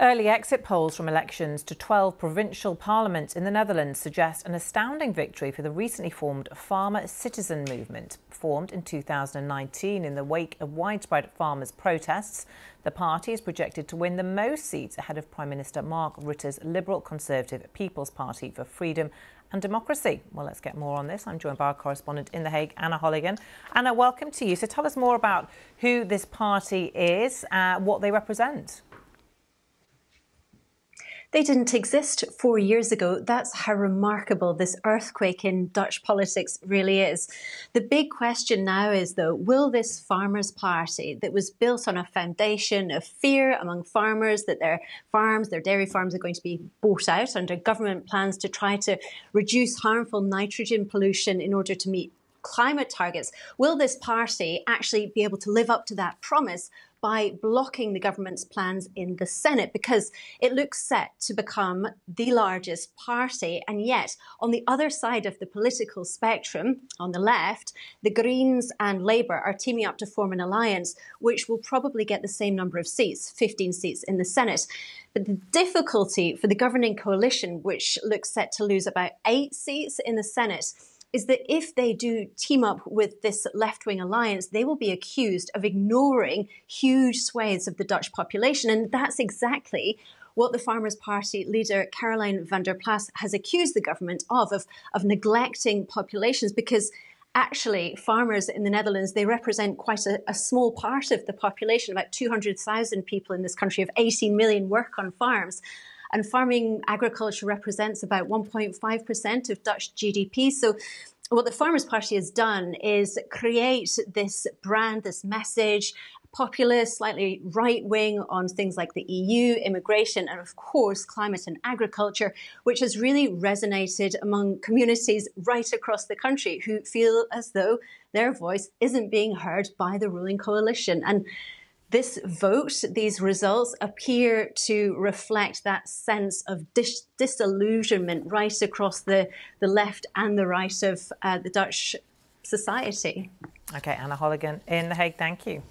Early exit polls from elections to 12 provincial parliaments in the Netherlands suggest an astounding victory for the recently formed Farmer-Citizen Movement. Formed in 2019 in the wake of widespread farmers' protests, the party is projected to win the most seats ahead of Prime Minister Mark Rutte's Liberal Conservative People's Party for Freedom and Democracy. Well, let's get more on this. I'm joined by our correspondent in The Hague, Anna Holligan. Anna, welcome to you. So tell us more about who this party is, uh, what they represent. They didn't exist four years ago. That's how remarkable this earthquake in Dutch politics really is. The big question now is, though, will this farmers' party that was built on a foundation of fear among farmers that their farms, their dairy farms, are going to be bought out under government plans to try to reduce harmful nitrogen pollution in order to meet climate targets. Will this party actually be able to live up to that promise by blocking the government's plans in the Senate? Because it looks set to become the largest party. And yet, on the other side of the political spectrum, on the left, the Greens and Labour are teaming up to form an alliance which will probably get the same number of seats 15 seats in the Senate. But the difficulty for the governing coalition, which looks set to lose about eight seats in the Senate, is that if they do team up with this left wing alliance, they will be accused of ignoring huge swathes of the Dutch population. And that's exactly what the Farmers' Party leader Caroline van der Plas has accused the government of, of, of neglecting populations because actually farmers in the Netherlands, they represent quite a, a small part of the population, about 200,000 people in this country of 18 million work on farms. And farming agriculture represents about 1.5% of Dutch GDP. So what the Farmers Party has done is create this brand, this message, populist, slightly right wing on things like the EU, immigration, and of course, climate and agriculture, which has really resonated among communities right across the country who feel as though their voice isn't being heard by the ruling coalition. And this vote, these results appear to reflect that sense of dis- disillusionment right across the, the left and the right of uh, the Dutch society. Okay, Anna Holligan in The Hague, thank you.